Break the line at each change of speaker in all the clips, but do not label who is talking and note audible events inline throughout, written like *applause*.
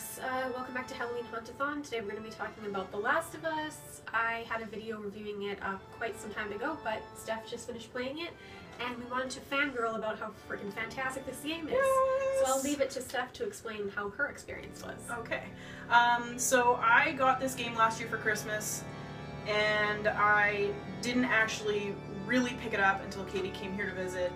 folks, uh, welcome back to Halloween Hauntathon. Today we're going to be talking about The Last of Us. I had a video reviewing it uh, quite some time ago, but Steph just finished playing it, and we wanted to fangirl about how freaking fantastic this game is.
Yes.
So I'll leave it to Steph to explain how her experience was.
Okay. Um, so I got this game last year for Christmas, and I didn't actually really pick it up until Caity came here to visit.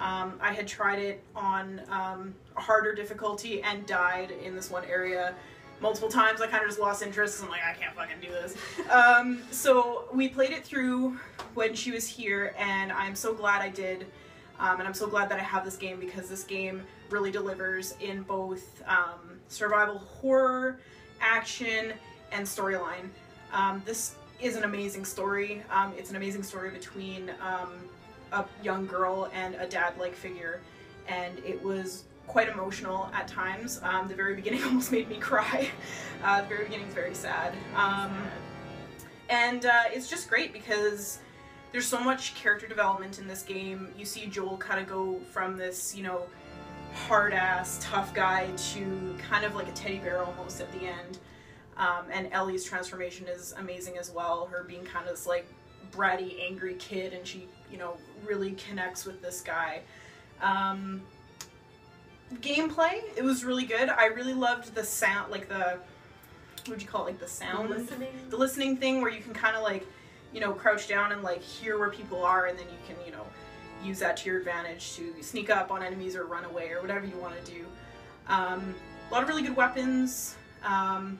Um, I had tried it on um, a harder difficulty and died in this one area multiple times. I kind of just lost interest I'm like, I can't fucking do this. um, so we played it through when she was here, and I'm so glad I did. Um, and I'm so glad that I have this game because this game really delivers in both um, survival horror, action, and storyline. Um, this is an amazing story. It's an amazing story between a young girl and a dad-like figure, and it was quite emotional at times. Um, the very beginning *laughs* almost made me cry. Uh, the very beginning is very sad. Um, and uh, it's just great because there's so much character development in this game. You see Joel kind of go from this, you know, hard ass, tough guy to kind of like a teddy bear almost at the end. Um, and Ellie's transformation is amazing as well. Her being kind of this like bratty, angry kid, and she, you know, really connects with this guy. Um, gameplay, it was really good. I really loved the sound, like the, what would you call it, like the sound?
Listening.
the listening thing where you can kind of like, you know, crouch down and like hear where people are, and then you can, you know, use that to your advantage to sneak up on enemies or run away or whatever you want to do. Um, a lot of really good weapons. Um,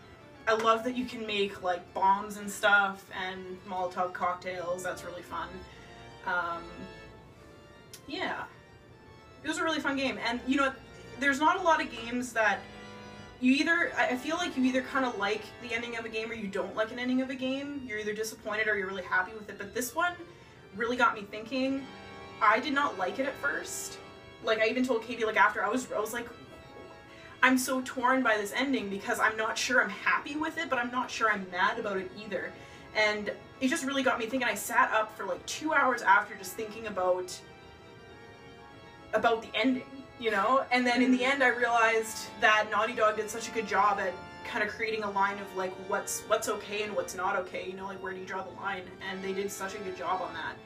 I love that you can make like bombs and stuff and Molotov cocktails. That's really fun. Um, yeah, it was a really fun game, and you know, there's not a lot of games that you either I feel like you either kind of like the ending of a game or you don't like an ending of a game. You're either disappointed or you're really happy with it. But this one really got me thinking. I did not like it at first. Like I even told Caity like after I was I was like I'm so torn by this ending because I'm not sure I'm happy with it, but I'm not sure I'm mad about it either. And it just really got me thinking. I sat up for like 2 hours after just thinking about about the ending, you know? And then in the mm-hmm. end I realized that Naughty Dog did such a good job at kind of creating a line of like what's what's okay and what's not okay, you know, like where do you draw the line? And they did such a good job on that.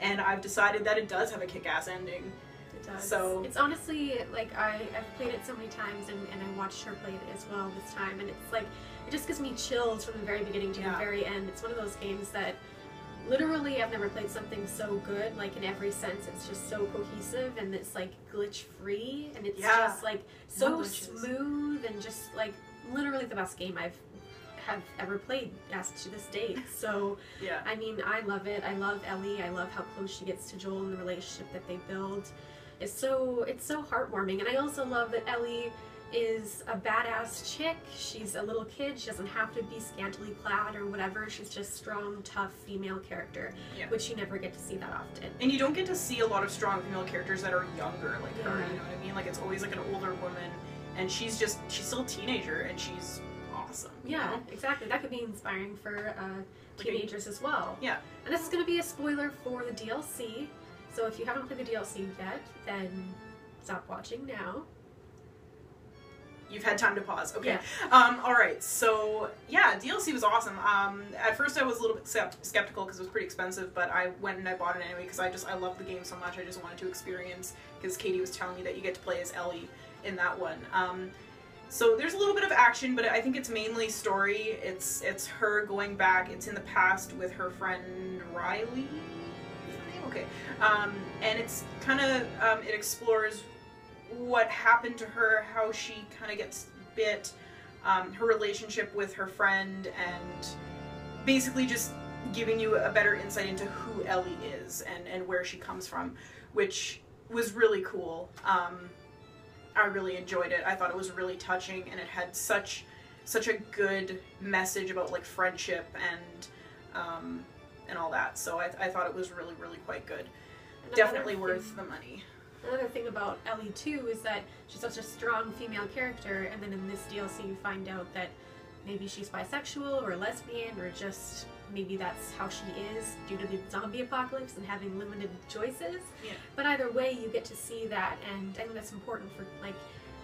And I've decided that it does have a kick-ass ending.
It does.
So-
it's honestly like I, I've played it so many times and, and I watched her play it as well this time and it's like it just gives me chills from the very beginning to
Yeah.
the very end. It's one of those games that literally I've never played something so good, like in every sense. It's just so cohesive and it's like glitch free and it's
Yeah.
just like so
No
smooth and just like literally the best game I've have ever played as to this date. *laughs* So
Yeah.
I mean, I love it. I love Ellie. I love how close she gets to Joel and the relationship that they build. It's so it's so heartwarming, and I also love that Ellie is a badass chick. She's a little kid. She doesn't have to be scantily clad or whatever. She's just strong, tough female character,
Yeah.
which you never get to see that often.
And you don't get to see a lot of strong female characters that are younger like her, you know what I mean? Like it's always like an older woman and she's just she's still a teenager and she's awesome.
Yeah,
know?
exactly. That could be inspiring for uh,
Like a-
teenagers as well.
Yeah.
And this is going to be a spoiler for the DLC. So if you haven't played the DLC yet, then stop watching now.
You've had time to pause. Okay.
Yeah.
Um, all right. So yeah, DLC was awesome. Um, at first I was a little bit skeptical because it was pretty expensive, but I went and I bought it anyway because I just I love the game so much. I just wanted to experience because Caity was telling me that you get to play as Ellie in that one. Um, so there's a little bit of action, but I think it's mainly story. It's it's her going back. It's in the past with her friend Riley. Okay. Um, and it's kind of um, it explores what happened to her, how she kind of gets bit, um, her relationship with her friend, and basically just giving you a better insight into who Ellie is and, and where she comes from, which was really cool. Um, I really enjoyed it. I thought it was really touching, and it had such such a good message about like friendship and um, and all that. So I, I thought it was really really quite good.
Another
Definitely
thing-
worth the money.
Another thing about Ellie too is that she's such a strong female character, and then in this DLC you find out that maybe she's bisexual or lesbian or just maybe that's how she is due to the zombie apocalypse and having limited choices.
Yeah.
But either way, you get to see that, and I think that's important for like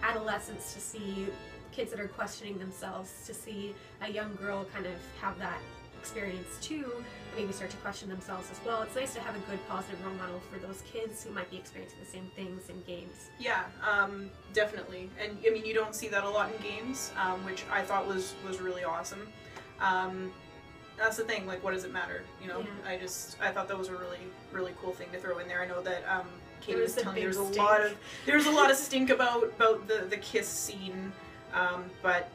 adolescents to see kids that are questioning themselves to see a young girl kind of have that experience too, maybe start to question themselves as well. It's nice to have a good positive role model for those kids who might be experiencing the same things in games.
Yeah, um, definitely. And I mean, you don't see that a lot in games, um, which I thought was was really awesome. Um, that's the thing. Like, what does it matter? You know,
Yeah.
I just I thought that was a really really cool thing to throw in there. I know that um,
Caity
was
was
telling me there's a lot of there's a lot of stink about about the the kiss scene, um, but.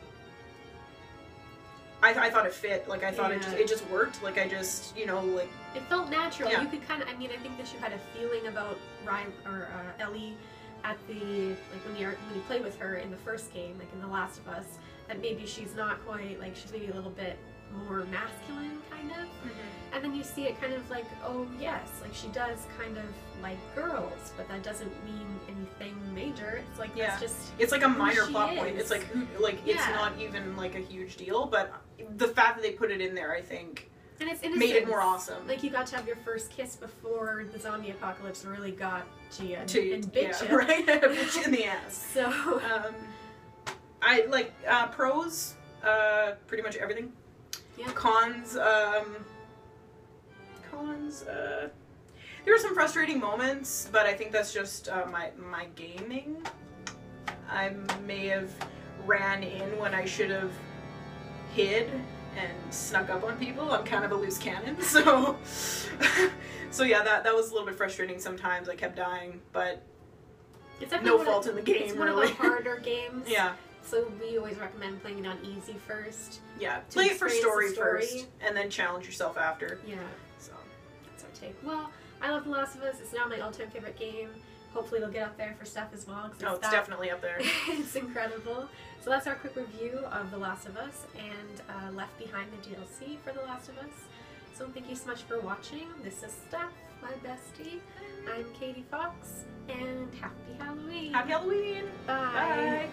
I, I thought it fit. Like I thought it just it just worked. Like I just you know like
It felt natural.
Yeah.
You could kind of. I mean, I think that you had a feeling about Ryan or uh, Ellie at the like when you are when you play with her in the first game, like in The Last of Us, that maybe she's not quite like she's maybe a little bit more masculine, kind of. And then you see it kind of like, oh yes, like she does kind of like girls, but that doesn't mean anything major. It's like
Yeah.
that's just
It's like a minor plot point. It's like who, like it's not even like a huge deal, but the fact that they put it in there, I think,
and it's
made it more awesome.
Like you got to have your first kiss before the zombie apocalypse really got to you and,
to
and bit
yeah, *laughs* right, Bit you *laughs* in the ass.
So
Um, I like uh, pros, uh, pretty much everything.
Yeah.
Cons, um, cons. Uh, there were some frustrating moments, but I think that's just uh, my my gaming. I may have ran in when I should have hid and snuck up on people. I'm kind of a loose cannon, *laughs* so so yeah, that that was a little bit frustrating sometimes. I kept dying, but
it's
no fault in the game,
It's one
really.
of the *laughs* harder games.
yeah,
So we always recommend playing it on easy first.
yeah. Play it for story,
story.
first, and then challenge yourself after.
Yeah,
So
that's our take. Well, I love The Last of Us. It's now my all-time favorite game. Hopefully, it'll get up there for Steph as well. 'cause
oh, it's
that-
definitely up there. *laughs*
it's incredible. So that's our quick review of The Last of Us and uh, Left Behind the DLC for The Last of Us. So thank you so much for watching. This is Steph, my bestie. I'm Caity Fox, and happy Halloween.
Happy Halloween!
Bye.
Bye.